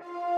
you